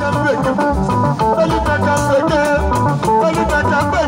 kan gbèké olùkọ́ kan gbèké gbèké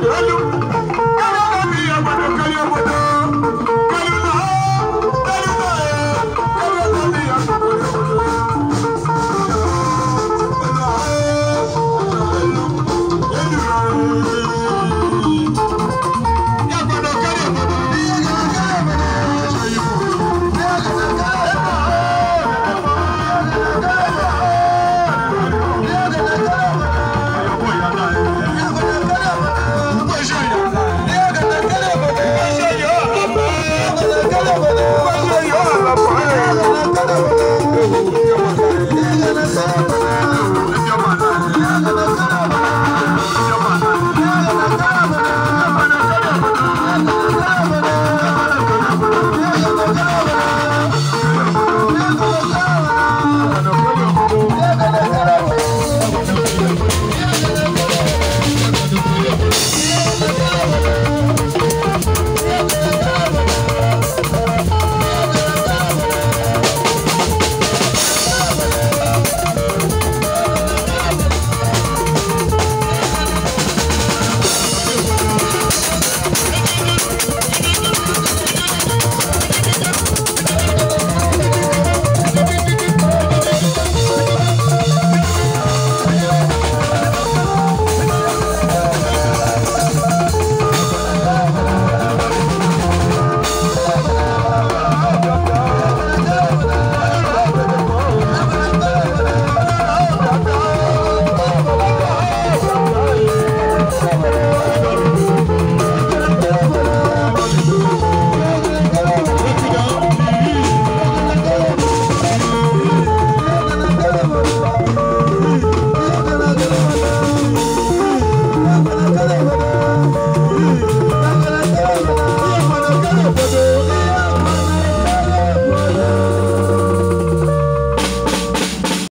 cultural